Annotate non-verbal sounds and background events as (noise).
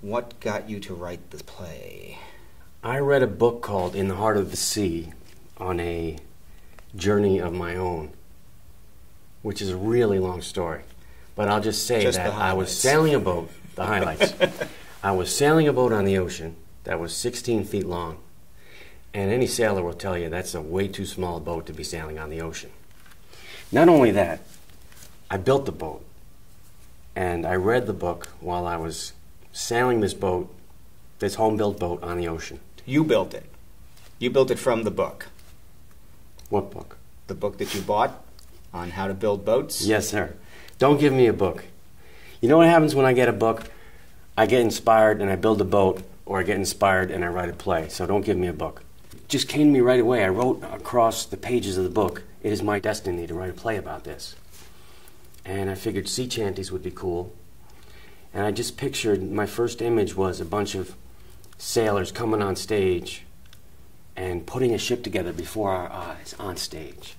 what got you to write the play? I read a book called In the Heart of the Sea on a journey of my own, which is a really long story. But I'll just say Just that I was sailing a boat, the (laughs) highlights. I was sailing a boat on the ocean that was 16 feet long. And any sailor will tell you that's a way too small boat to be sailing on the ocean. Not only that, I built the boat. And I read the book while I was sailing this boat, this home built boat on the ocean. You built it. You built it from the book. What book? The book that you bought on how to build boats? Yes, sir. Don't give me a book. You know what happens when I get a book? I get inspired and I build a boat, or I get inspired and I write a play. So don't give me a book. It just came to me right away. I wrote across the pages of the book, It is my destiny to write a play about this. And I figured sea chanties would be cool. And I just pictured my first image was a bunch of sailors coming on stage and putting a ship together before our eyes on stage.